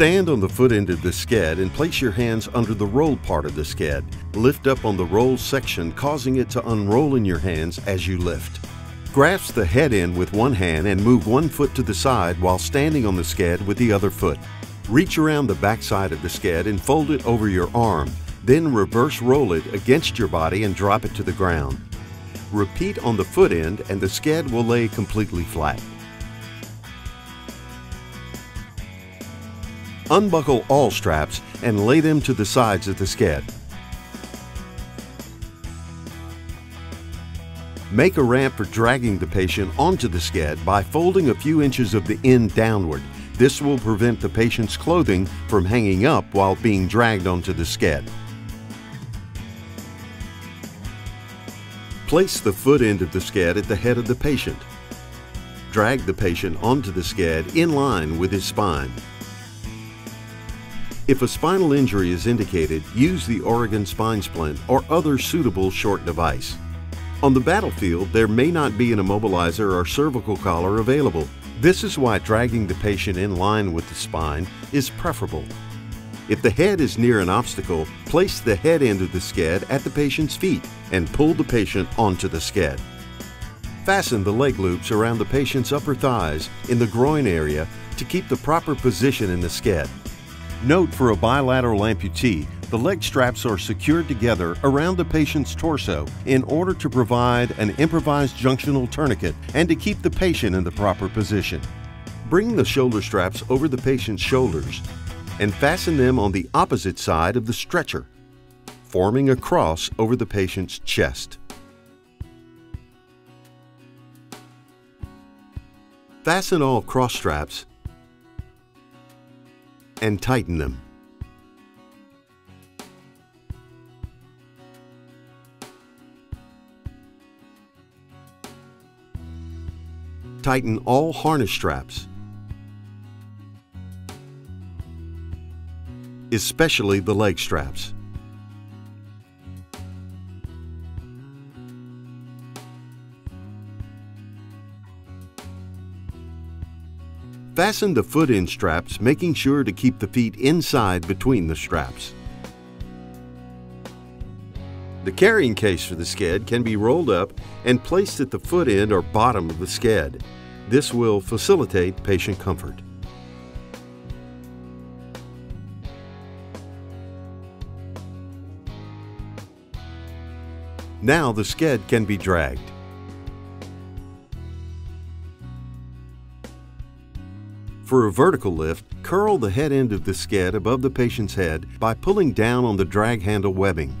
Stand on the foot end of the sked and place your hands under the roll part of the sked. Lift up on the roll section, causing it to unroll in your hands as you lift. Grasp the head end with one hand and move one foot to the side while standing on the sked with the other foot. Reach around the back side of the sked and fold it over your arm. Then reverse roll it against your body and drop it to the ground. Repeat on the foot end and the sked will lay completely flat. Unbuckle all straps and lay them to the sides of the sked. Make a ramp for dragging the patient onto the sked by folding a few inches of the end downward. This will prevent the patient's clothing from hanging up while being dragged onto the sked. Place the foot end of the sked at the head of the patient. Drag the patient onto the sked in line with his spine. If a spinal injury is indicated, use the Oregon spine splint or other suitable short device. On the battlefield, there may not be an immobilizer or cervical collar available. This is why dragging the patient in line with the spine is preferable. If the head is near an obstacle, place the head end of the sked at the patient's feet and pull the patient onto the sked. Fasten the leg loops around the patient's upper thighs in the groin area to keep the proper position in the sked. Note for a bilateral amputee, the leg straps are secured together around the patient's torso in order to provide an improvised junctional tourniquet and to keep the patient in the proper position. Bring the shoulder straps over the patient's shoulders and fasten them on the opposite side of the stretcher, forming a cross over the patient's chest. Fasten all cross straps and tighten them. Tighten all harness straps, especially the leg straps. Fasten the foot end straps, making sure to keep the feet inside between the straps. The carrying case for the sked can be rolled up and placed at the foot end or bottom of the sked. This will facilitate patient comfort. Now the sked can be dragged. For a vertical lift, curl the head end of the sked above the patient's head by pulling down on the drag handle webbing.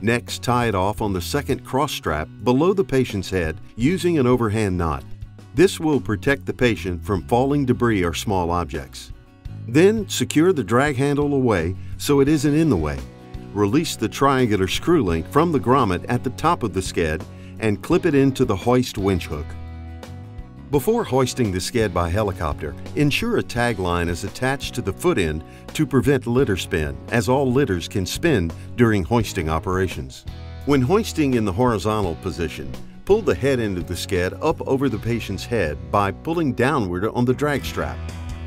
Next, tie it off on the second cross strap below the patient's head using an overhand knot. This will protect the patient from falling debris or small objects. Then, secure the drag handle away so it isn't in the way. Release the triangular screw link from the grommet at the top of the sked and clip it into the hoist winch hook. Before hoisting the sked by helicopter, ensure a tag line is attached to the foot end to prevent litter spin, as all litters can spin during hoisting operations. When hoisting in the horizontal position, pull the head end of the sked up over the patient's head by pulling downward on the drag strap.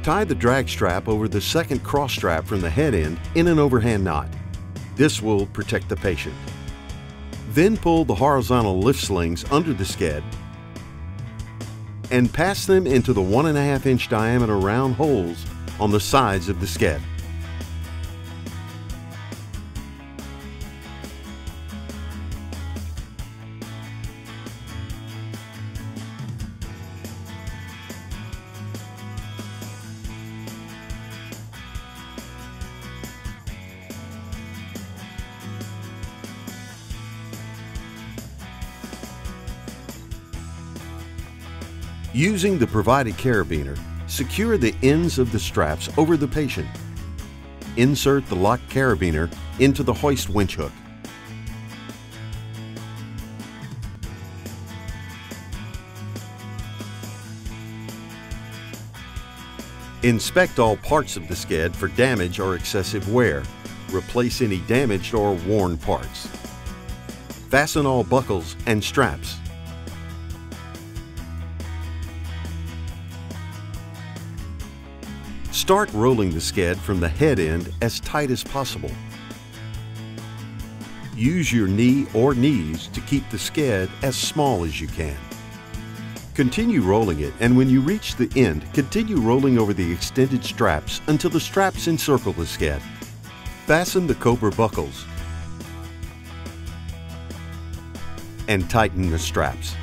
Tie the drag strap over the second cross strap from the head end in an overhand knot. This will protect the patient. Then pull the horizontal lift slings under the sked and pass them into the 1.5 inch diameter round holes on the sides of the sked. Using the provided carabiner, secure the ends of the straps over the patient. Insert the locked carabiner into the hoist winch hook. Inspect all parts of the sked for damage or excessive wear. Replace any damaged or worn parts. Fasten all buckles and straps. Start rolling the sked from the head end as tight as possible. Use your knee or knees to keep the sked as small as you can. Continue rolling it and when you reach the end, continue rolling over the extended straps until the straps encircle the sked. Fasten the Cobra buckles and tighten the straps.